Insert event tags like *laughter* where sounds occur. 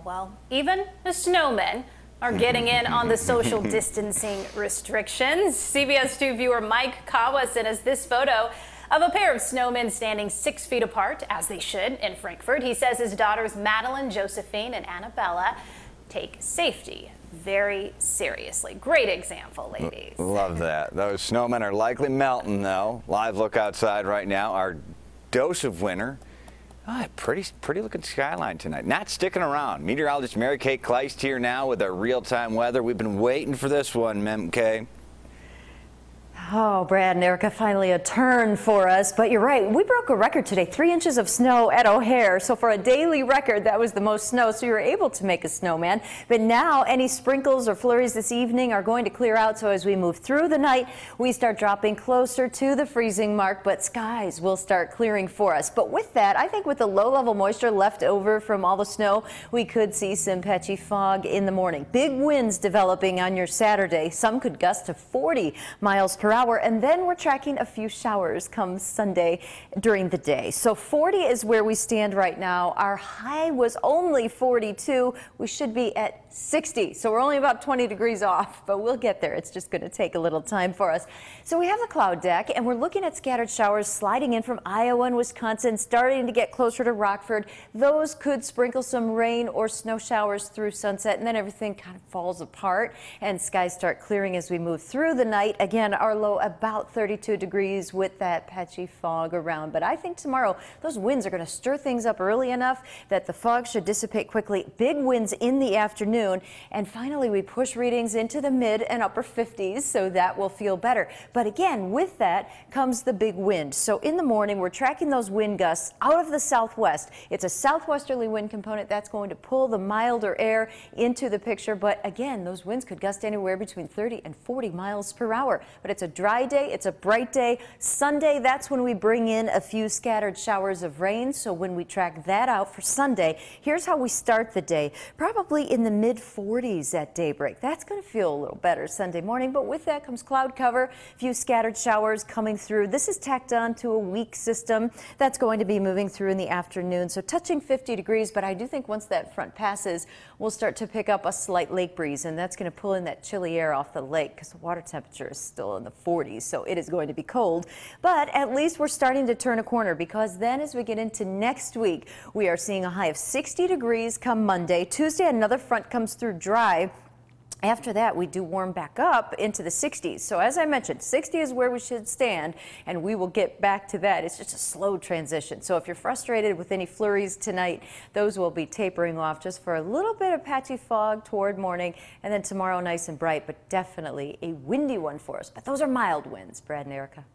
Oh, well, even the snowmen are getting in on the social *laughs* distancing restrictions. CBS 2 viewer Mike Kawa sent us this photo of a pair of snowmen standing six feet apart, as they should, in Frankfort. He says his daughters Madeline, Josephine, and Annabella take safety very seriously. Great example, ladies. Love that. Those snowmen are likely melting, though. Live look outside right now. Our dose of winter. Oh, pretty, pretty looking skyline tonight. Not sticking around. Meteorologist Mary Kay Kleist here now with our real-time weather. We've been waiting for this one, Mem K. Oh, Brad and Erica, finally a turn for us. But you're right, we broke a record today, three inches of snow at O'Hare. So for a daily record, that was the most snow. So you were able to make a snowman. But now any sprinkles or flurries this evening are going to clear out. So as we move through the night, we start dropping closer to the freezing mark, but skies will start clearing for us. But with that, I think with the low level moisture left over from all the snow, we could see some patchy fog in the morning. Big winds developing on your Saturday. Some could gust to 40 miles per hour hour, and then we're tracking a few showers come Sunday during the day. So 40 is where we stand right now. Our high was only 42. We should be at 60. So we're only about 20 degrees off, but we'll get there. It's just going to take a little time for us. So we have the cloud deck, and we're looking at scattered showers sliding in from Iowa and Wisconsin, starting to get closer to Rockford. Those could sprinkle some rain or snow showers through sunset, and then everything kind of falls apart, and skies start clearing as we move through the night. Again, our low about 32 degrees with that patchy fog around. But I think tomorrow those winds are going to stir things up early enough that the fog should dissipate quickly. Big winds in the afternoon. And finally, we push readings into the mid and upper 50s, so that will feel better. But again, with that comes the big wind. So in the morning, we're tracking those wind gusts out of the southwest. It's a southwesterly wind component that's going to pull the milder air into the picture. But again, those winds could gust anywhere between 30 and 40 miles per hour. But it's a dry day. It's a bright day. Sunday, that's when we bring in a few scattered showers of rain. So when we track that out for Sunday, here's how we start the day. Probably in the mid 40s at daybreak. That's going to feel a little better Sunday morning. But with that comes cloud cover, a few scattered showers coming through. This is tacked on to a weak system that's going to be moving through in the afternoon. So touching 50 degrees. But I do think once that front passes, we'll start to pick up a slight lake breeze. And that's going to pull in that chilly air off the lake because the water temperature is still in the 40s. 40s, so it is going to be cold. But at least we're starting to turn a corner because then as we get into next week, we are seeing a high of 60 degrees come Monday. Tuesday, another front comes through dry. After that, we do warm back up into the 60s. So as I mentioned, 60 is where we should stand, and we will get back to that. It's just a slow transition. So if you're frustrated with any flurries tonight, those will be tapering off just for a little bit of patchy fog toward morning, and then tomorrow nice and bright, but definitely a windy one for us. But those are mild winds, Brad and Erica.